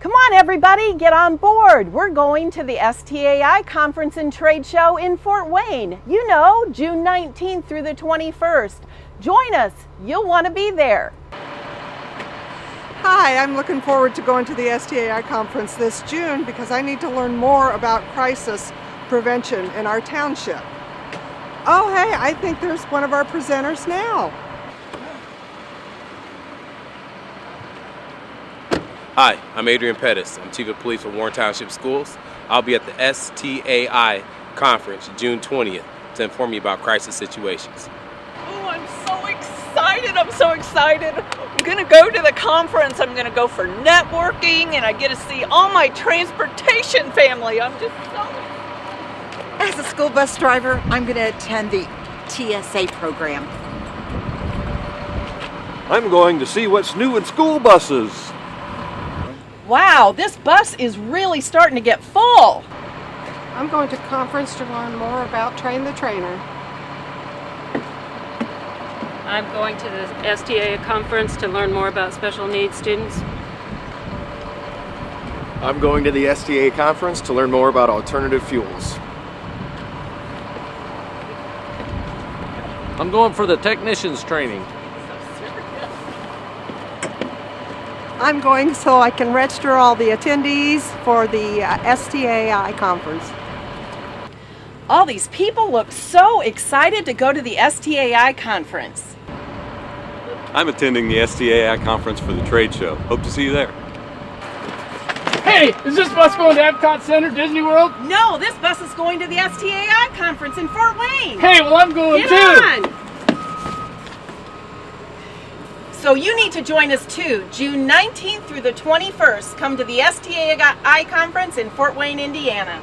Come on, everybody, get on board. We're going to the STAI Conference and Trade Show in Fort Wayne. You know, June 19th through the 21st. Join us, you'll want to be there. Hi, I'm looking forward to going to the STAI conference this June because I need to learn more about crisis prevention in our township. Oh, hey, I think there's one of our presenters now. Hi, I'm Adrian Pettis. I'm Chief of Police for Warren Township Schools. I'll be at the STAI conference June 20th to inform you about crisis situations. Oh, I'm so excited. I'm so excited. I'm going to go to the conference. I'm going to go for networking and I get to see all my transportation family. I'm just so As a school bus driver, I'm going to attend the TSA program. I'm going to see what's new in school buses. Wow, this bus is really starting to get full. I'm going to conference to learn more about Train the Trainer. I'm going to the STA conference to learn more about special needs students. I'm going to the STA conference to learn more about alternative fuels. I'm going for the technician's training. I'm going so I can register all the attendees for the uh, STAI conference. All these people look so excited to go to the STAI conference. I'm attending the STAI conference for the trade show. Hope to see you there. Hey, is this bus going to Epcot Center, Disney World? No, this bus is going to the STAI conference in Fort Wayne. Hey, well, I'm going Get too. on! So you need to join us too, June 19th through the 21st. Come to the STAI conference in Fort Wayne, Indiana.